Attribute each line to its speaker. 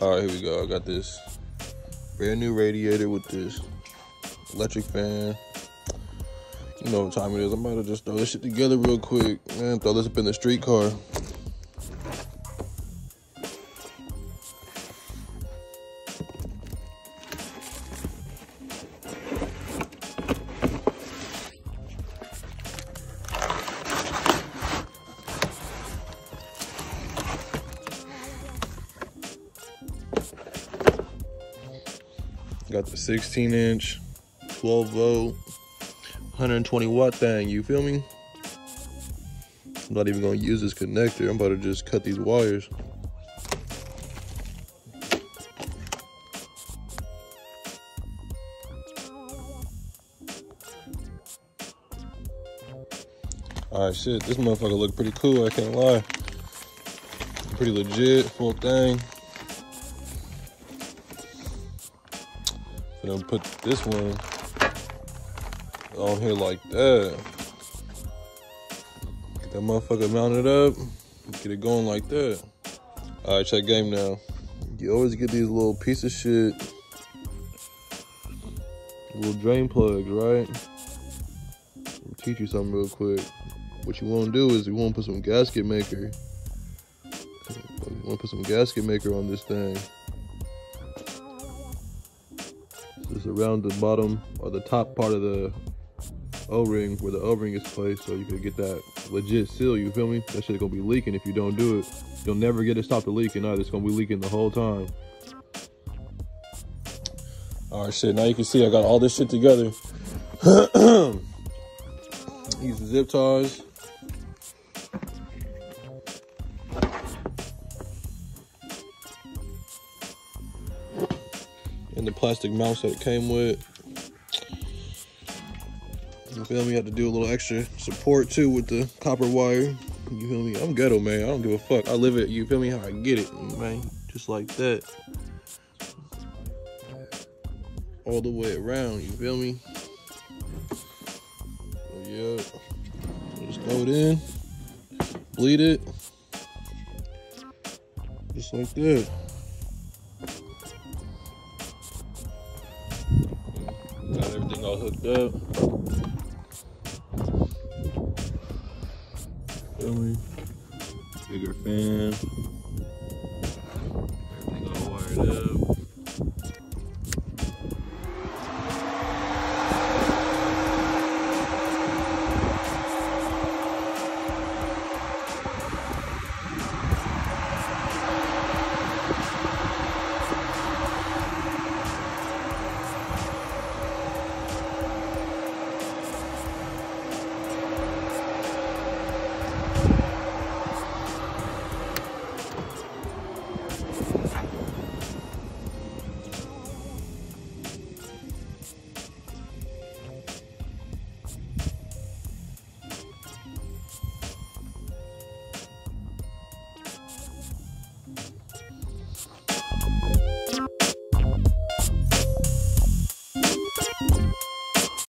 Speaker 1: All right, here we go. I got this brand new radiator with this electric fan. You know what time it is. I'm about to just throw this shit together real quick. Man, throw this up in the street Got the 16 inch, 12 volt, 120 watt thing. You feel me? I'm not even gonna use this connector. I'm about to just cut these wires. Alright, shit, this motherfucker look pretty cool, I can't lie. Pretty legit, full thing. Gonna put this one on here like that. Get that motherfucker mounted up. Get it going like that. All right, check game now. You always get these little piece of shit, little drain plugs, right? teach you something real quick. What you want to do is you want to put some gasket maker. You want to put some gasket maker on this thing. Just around the bottom or the top part of the O-ring where the O-ring is placed so you can get that legit seal, you feel me? That shit gonna be leaking if you don't do it. You'll never get it stopped the leaking either. It's gonna be leaking the whole time. All right, shit, now you can see I got all this shit together. Use the zip ties. And the plastic mouse that it came with. You feel me? Had to do a little extra support too with the copper wire. You feel me? I'm ghetto, man. I don't give a fuck. I live it. You feel me? How I get it, man. Just like that. All the way around. You feel me? So, yeah. Just go it in. Bleed it. Just like that. Everything all hooked up. Feel me? Bigger fan. Everything all wired up.